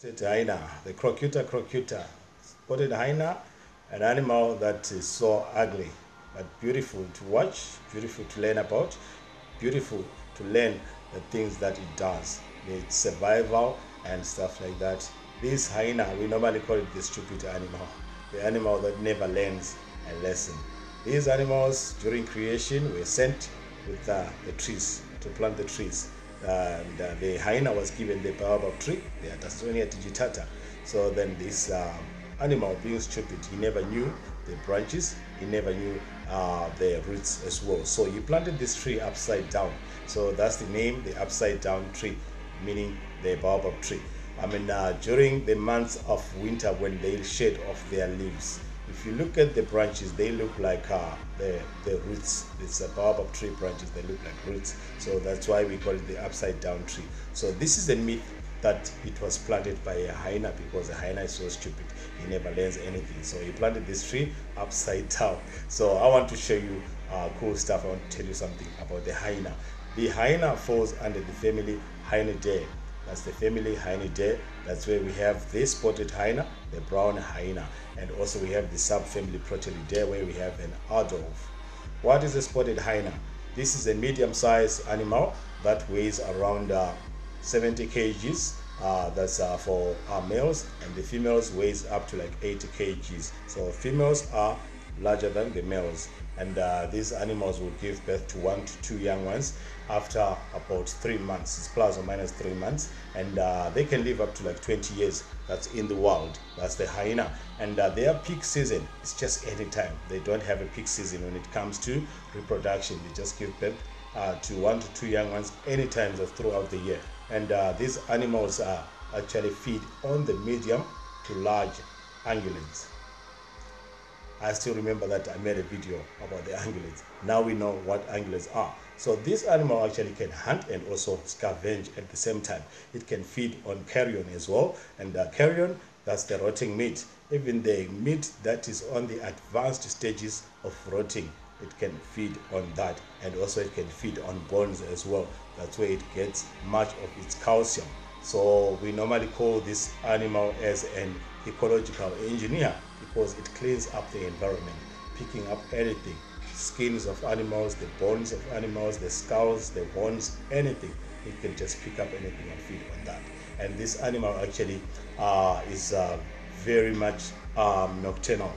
Hyena, the crocuta crocuta. Spotted hyena, an animal that is so ugly, but beautiful to watch, beautiful to learn about, beautiful to learn the things that it does, its survival and stuff like that. This hyena, we normally call it the stupid animal, the animal that never learns a lesson. These animals during creation were sent with uh, the trees to plant the trees and uh, the hyena was given the baobab tree, the Adansonia digitata. So then this um, animal being stupid, he never knew the branches, he never knew uh, the roots as well. So he planted this tree upside down. So that's the name, the upside down tree, meaning the baobab tree. I mean, uh, during the months of winter when they shed off their leaves, if you look at the branches, they look like uh, the, the roots. It's a baobab tree branches, they look like roots. So that's why we call it the upside down tree. So this is a myth that it was planted by a hyena because a hyena is so stupid. He never learns anything. So he planted this tree upside down. So I want to show you uh, cool stuff. I want to tell you something about the hyena. The hyena falls under the family Hyaenidae. That's the family Hyaenidae. That's where we have the spotted hyena, the brown hyena, and also we have the subfamily Protelidae where we have an aardwolf. What is a spotted hyena? This is a medium-sized animal that weighs around uh, 70 kgs. Uh, that's uh, for our males, and the females weighs up to like 80 kgs. So females are larger than the males and uh, these animals will give birth to one to two young ones after about three months. It's plus or minus three months. And uh, they can live up to like 20 years. That's in the wild. That's the hyena. And uh, their peak season is just any time. They don't have a peak season when it comes to reproduction. They just give birth uh, to one to two young ones any times throughout the year. And uh, these animals are actually feed on the medium to large ungulates I still remember that I made a video about the ungulates. Now we know what ungulates are. So this animal actually can hunt and also scavenge at the same time. It can feed on carrion as well. And uh, carrion, that's the rotting meat. Even the meat that is on the advanced stages of rotting, it can feed on that. And also it can feed on bones as well. That's where it gets much of its calcium. So we normally call this animal as an ecological engineer because it cleans up the environment, picking up anything, skins of animals, the bones of animals, the skulls, the bones, anything. It can just pick up anything and feed on that. And this animal actually uh, is uh, very much um, nocturnal.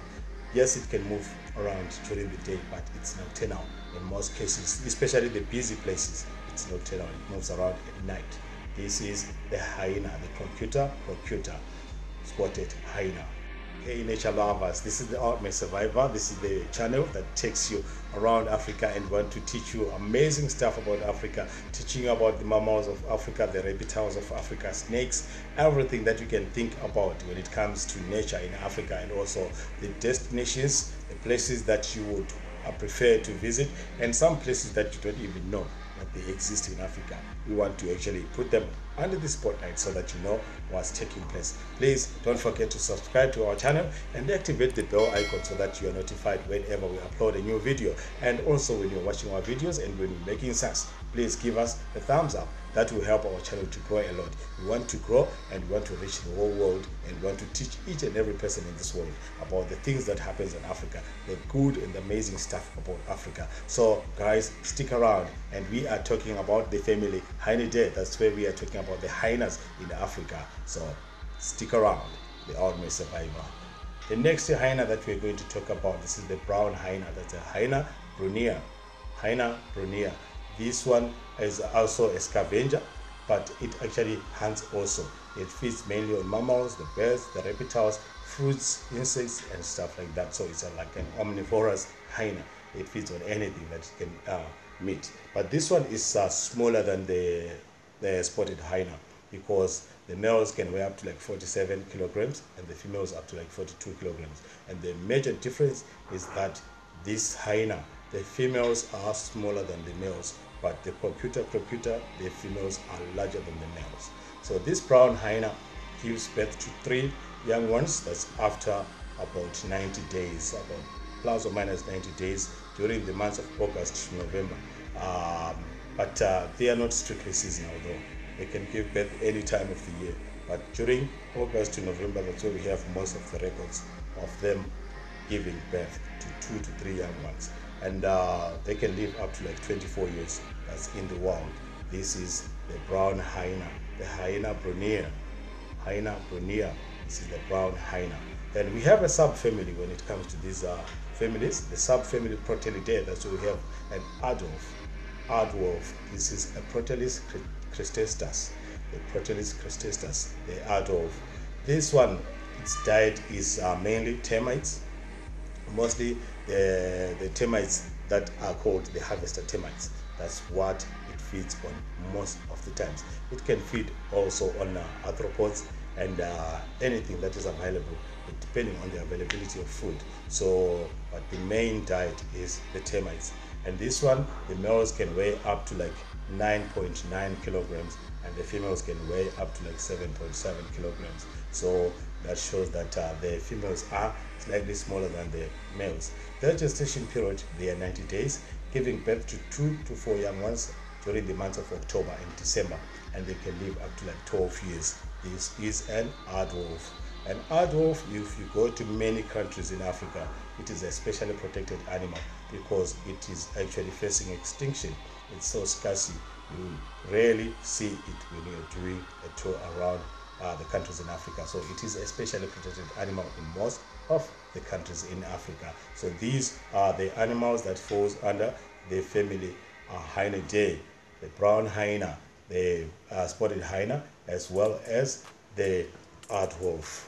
Yes, it can move around during the day, but it's nocturnal in most cases, especially the busy places. It's nocturnal. It moves around at night. This is the hyena, the crocuta crocuta, spotted hyena. Hey nature lovers, this is the Ultimate Survivor. This is the channel that takes you around Africa and want to teach you amazing stuff about Africa, teaching you about the mammals of Africa, the reptiles of Africa, snakes, everything that you can think about when it comes to nature in Africa and also the destinations, the places that you would uh, prefer to visit and some places that you don't even know that they exist in Africa. We want to actually put them under the spotlight so that you know what's taking place. Please don't forget to subscribe to our channel and activate the bell icon so that you are notified whenever we upload a new video. And also when you're watching our videos and when we're making sense, please give us a thumbs up that will help our channel to grow a lot we want to grow and we want to reach the whole world and we want to teach each and every person in this world about the things that happens in africa the good and the amazing stuff about africa so guys stick around and we are talking about the family Hyaenidae. that's where we are talking about the hyenas in africa so stick around the ultimate survivor the next hyena that we're going to talk about this is the brown hyena that's a Hyaena brunnea Hyaena brunnea this one is also a scavenger, but it actually hunts also. It feeds mainly on mammals, the birds, the reptiles, fruits, insects, and stuff like that. So it's like an omnivorous hyena. It feeds on anything that it can uh, meet. But this one is uh, smaller than the, the spotted hyena because the males can weigh up to like 47 kilograms and the females up to like 42 kilograms. And the major difference is that this hyena the females are smaller than the males, but the crocuta crocuta, the females are larger than the males. So this brown hyena gives birth to three young ones. That's after about 90 days, about plus or minus 90 days during the months of August to November. Um, but uh, they are not strictly seasonal though. They can give birth any time of the year But during August to November, that's where we have most of the records of them giving birth to two to three young ones. And uh, they can live up to like 24 years. That's in the wild. This is the brown hyena, the Hyaena brunnea. Hyaena brunnea. This is the brown hyena. Then we have a subfamily when it comes to these uh, families. The subfamily Protelidae, that's where we have an aardwolf. Aardwolf. This is a Proteles cristatus. The Proteles cristatus, the aardwolf. This one, its diet is uh, mainly termites, mostly the, the termites that are called the harvester termites. That's what it feeds on most of the times. It can feed also on uh, arthropods and uh, anything that is available depending on the availability of food. So, but the main diet is the termites. And this one, the males can weigh up to like 9.9 kilograms and the females can weigh up to like 7.7 kilograms. So that shows that uh, the females are slightly smaller than the males. Their gestation period, they are 90 days, giving birth to two to four young ones during the months of October and December, and they can live up to like 12 years. This is an aardwolf. An aardwolf, if you go to many countries in Africa, it is a specially protected animal because it is actually facing extinction. It's so scarce, you rarely see it when you're doing a tour around uh, the countries in Africa. So it is a specially protected animal in most of the countries in Africa. So these are the animals that falls under the family uh, Hyaenidae, the brown hyena, the uh, spotted hyena, as well as the aardwolf.